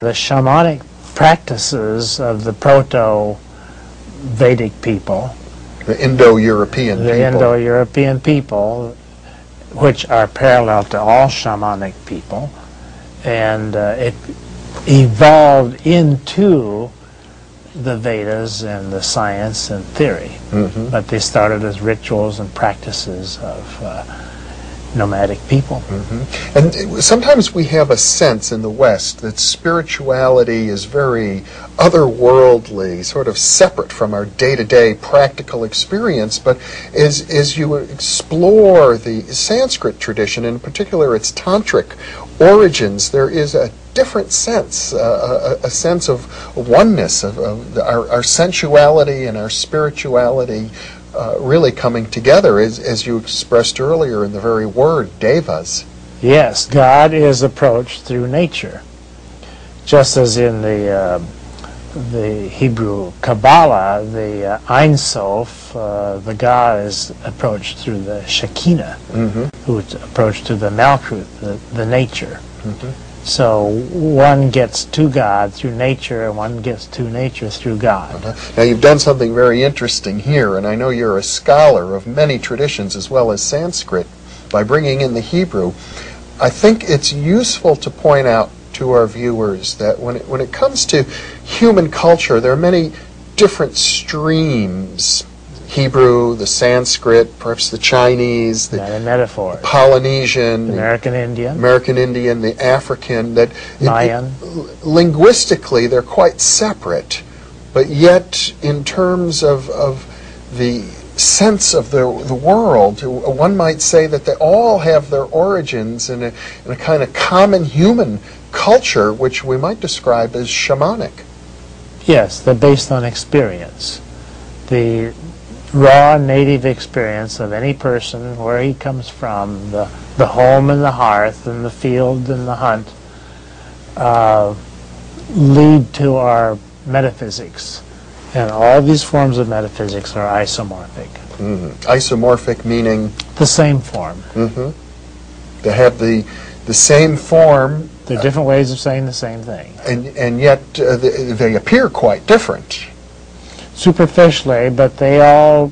The shamanic practices of the proto-Vedic people, The Indo-European the people. Indo-European people, which are parallel to all shamanic people, and uh, it evolved into the Vedas and the science and theory. Mhm. But they started as rituals and practices of uh, nomadic people. And sometimes we have a sense in the West that spirituality is very otherworldly, sort of separate from our day-to-day practical experience. But as, as you explore the Sanskrit tradition, in particular its tantric origins, there is a different sense, uh, a, a sense of oneness, of, of our, our sensuality and our spirituality uh, really coming together, as, as you expressed earlier in the very word, devas. Yes, God is approached through nature, just as in the uh, the Hebrew Kabbalah, the uh, Ein Sof, uh, the God is approached through the Shekinah, Mm-hmm. who is approached through the Malkuth, the, the nature. Mhm. So one gets to God through nature, and one gets to nature through God. Uh-huh. Now, you've done something very interesting here, and I know you're a scholar of many traditions as well as Sanskrit by bringing in the Hebrew. I think it's useful to point out to our viewers that when it, when it comes to human culture, there are many different streams Hebrew, the Sanskrit, perhaps the Chinese, the metaphor. Polynesian, the American Indian, American Indian, the African, that Mayan. it- linguistically they're quite separate, but yet in terms of, of the sense of the, the world, one might say that they all have their origins in a, in a kind of common human culture, which we might describe as shamanic. Yes, they're based on experience. The raw native experience of any person, where he comes from, the, the home and the hearth and the field and the hunt, uh, lead to our metaphysics. And all these forms of metaphysics are isomorphic. Mhm. Isomorphic meaning The same form. mhm, they have the, the same form, They're different ways of saying the same thing. and, and yet uh, they, they appear quite different. Superficially, but they all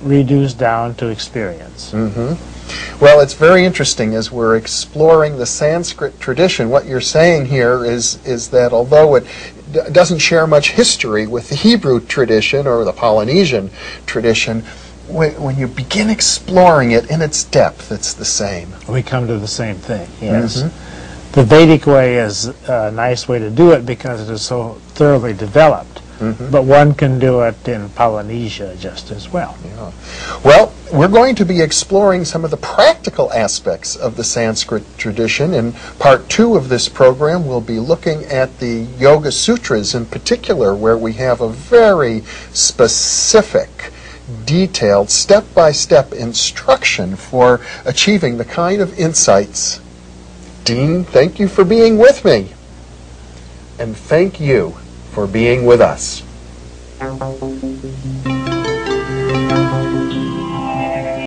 reduce down to experience. hmm Well, it's very interesting as we're exploring the Sanskrit tradition. What you're saying here is is that although it d- doesn't share much history with the Hebrew tradition or the Polynesian tradition, when, when you begin exploring it in its depth, it's the same. We come to the same thing, yes. Mhm. The Vedic way is a nice way to do it because it is so thoroughly developed. Mhm. But one can do it in Polynesia just as well. Yeah. Well, we're going to be exploring some of the practical aspects of the Sanskrit tradition. In part two of this program, we'll be looking at the Yoga Sutras in particular, where we have a very specific, detailed, step by step instruction for achieving the kind of insights. Dean, thank you for being with me. And thank you for being with us.